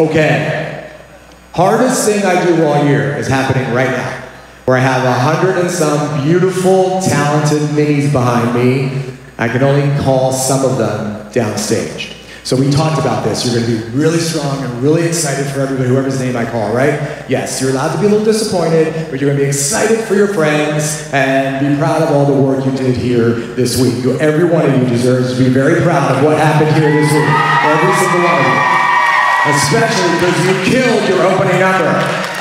Okay. Hardest thing I do all year is happening right now, where I have a hundred and some beautiful, talented minis behind me. I can only call some of them downstage. So we talked about this. You're going to be really strong and really excited for everybody, whoever's name I call, right? Yes, you're allowed to be a little disappointed, but you're going to be excited for your friends and be proud of all the work you did here this week. Every one of you deserves to be very proud of what happened here this week. Every single one of you. Especially because you killed your opening number.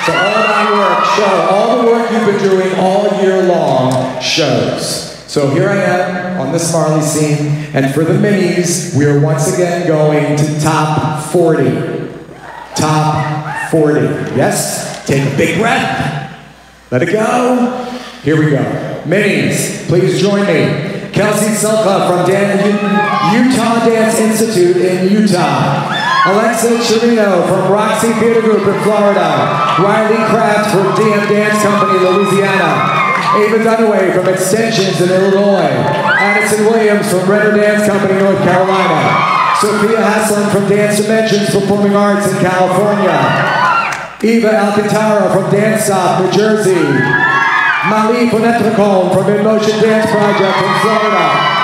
So all that work show, all the work you've been doing all year long shows. So here I am on this Marley seam, and for the minis, we are once again going to top 40. Top 40. Yes? Take a big breath. Let it go. Here we go. Minis, please join me. Kelsey Selka from Dan- Utah Dance Institute in Utah. Alexa Chirino from Roxy Theater Group in Florida. Riley Kraft from DM Dance Company, Louisiana. Ava Dunaway from Extensions in Illinois. Addison Williams from Renner Dance Company, North Carolina. Sophia Haslam from Dance Dimensions Performing Arts in California. Eva Alcantara from Dance Stop, New Jersey. Mali Fonetricone from In Motion Dance Project in Florida.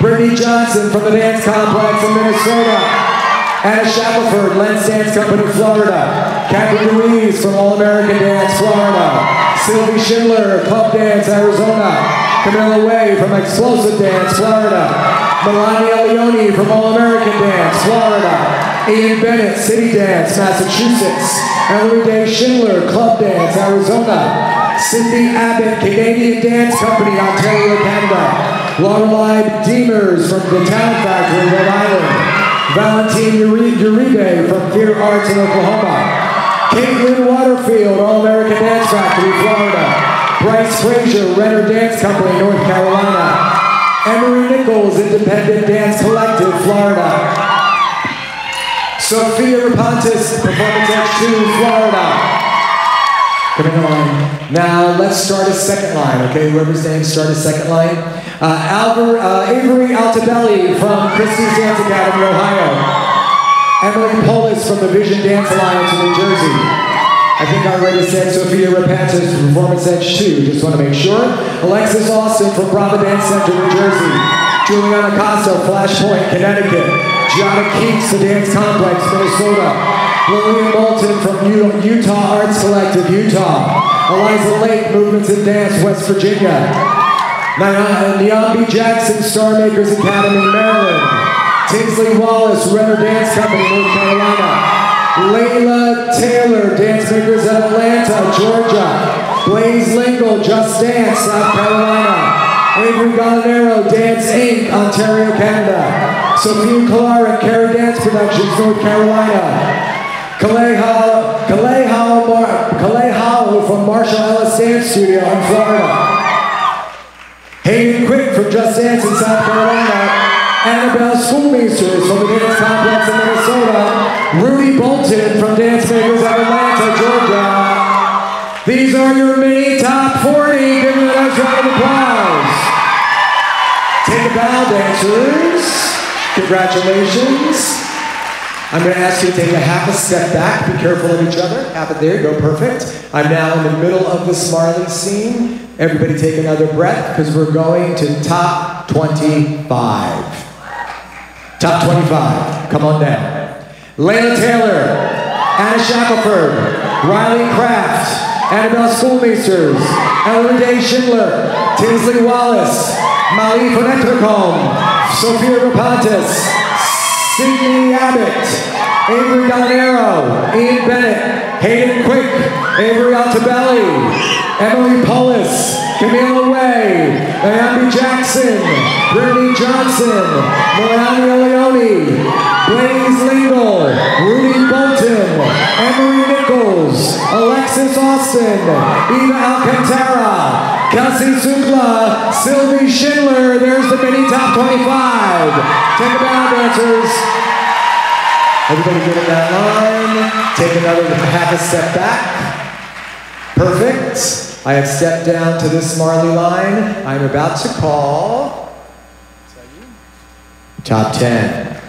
Brittany Johnson from the Dance Complex in Minnesota. Anna Shackelford, Lens Dance Company, Florida. Catherine Louise from All American Dance, Florida. Sylvie Schindler, Club Dance, Arizona. Camilla Way from Explosive Dance, Florida. Melania Leone from All American Dance, Florida. Ian Bennett, City Dance, Massachusetts. Ellery Day Schindler, Club Dance, Arizona. Cindy Abbott, Canadian Dance Company, Ontario, Canada. Lorelei Deemers from the Town Factory, Rhode Island. Valentine Uribe from Theater Arts in Oklahoma. Caitlin Waterfield, All American Dance Factory, Florida. Bryce Frazier, Renner Dance Company, North Carolina. Emery Nichols, Independent Dance Collective, Florida. Sophia Rapontis, Performance X2, Florida. Coming on. Now let's start a second line, okay? Whoever's name, start a second line. Uh, Albert, uh, Avery Altabelli from Christie's Dance Academy, Ohio. Emily Polis from the Vision Dance Alliance in New Jersey. I think I already said Sophia Rapantis from Performance Edge 2, just want to make sure. Alexis Austin from Brava Dance Center, New Jersey. Juliana Costa, Flashpoint, Connecticut. Gianna Keats, the Dance Complex, Minnesota. Lillian Bolton from Utah Arts Collective, Utah. Eliza Lake, Movements in Dance, West Virginia. Nyambi Jackson, Star Makers Academy, Maryland. Tinsley Wallace, Renner Dance Company, North Carolina. Layla Taylor, Dance Makers of Atlanta, Georgia. Blaze Lingle, Just Dance, South Carolina. Avery Gallinero, Dance Inc., Ontario, Canada. Sophia Clark, Carrie Dance Productions, North Carolina. Mar- Kaleha from Marshall Ellis Dance Studio in Florida. Hayden Quick from Just Dance in South Carolina. Annabelle Schoolmeisters from the Dance Complex in Minnesota. Rudy Bolton from Dance Makers of Atlanta, Georgia. These are your mini top 40. Give them a nice round of applause. Take a bow, dancers. Congratulations. I'm going to ask you to take a half a step back. Be careful of each other. Half it there. Go perfect. I'm now in the middle of the Marley seam. Everybody take another breath because we're going to top 25. Top 25. Come on down. Layla Taylor, Anna Shackelford, Riley Kraft, Annabelle Schoolmeisters, Ellery Day Schindler, Tinsley Wallace, Mali Fonetricom, Sophia Rapantis, Sydney Abbott, Avery Gallinero, Ian Bennett, Hayden Quick, Avery Altabelli, Emily Polis, Camila Way, Naomi Jackson, Brittany Johnson, Melania Leone, Blaze Lingle, Rudy Bolton, Emery Nichols, Alexis Austin, Eva Alcantara, Kelsey Sukla, Sylvie Schindler. There's the mini top 25. Take a bow, dancers. Everybody get in that line. Take another half a step back. Perfect. I have stepped down to this Marley line. I'm about to call top 10.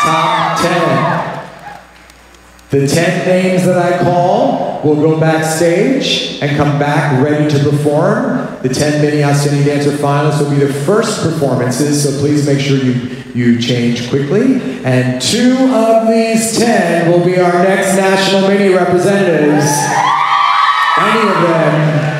Top 10. The 10 names that I call will go backstage and come back ready to perform. The 10 Mini Outstanding Dancer finalists will be the first performances, so please make sure you, you change quickly. And two of these 10 will be our next National Mini representatives. Any of them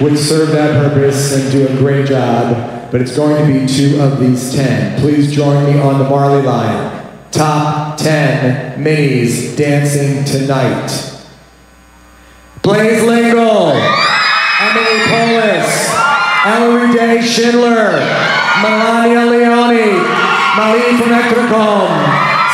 would serve that purpose and do a great job, but it's going to be two of these 10. Please join me on the Marley line. Top 10 minis dancing tonight. Blaze Lingle, Emily Polis, Ellery Day Schindler, Melania Leone, Malene from Ectocom,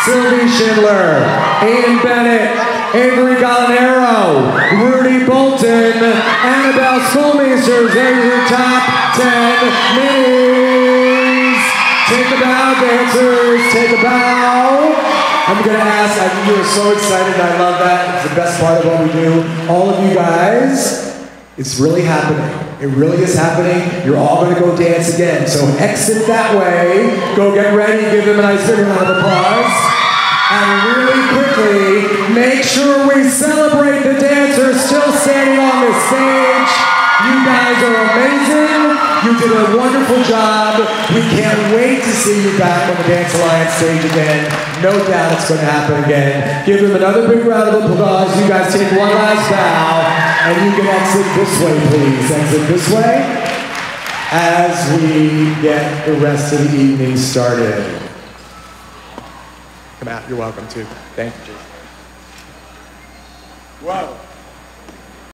Sylvie Schindler, Aiden Bennett, Avery Gallinero, Rudy Bolton, Annabelle Schoolmeisters. There's your top 10 minis. Take a bow, dancers. Take a bow. I'm gonna ask. I think you are so excited. I love that. It's the best part of what we do. All of you guys, it's really happening. It really is happening. You're all gonna go dance again. So exit that way. Go get ready. Give them a nice big round of applause. And really quickly, make sure we celebrate the dancers still standing on this stage. You guys are amazing. You did a wonderful job. We can't wait to see you back on the Dance Alliance stage again. No doubt it's going to happen again. Give them another big round of applause. You guys take one last bow, and you can exit this way, please. Exit this way as we get the rest of the evening started. Come out. You're welcome to. Thank you, Jason. Whoa.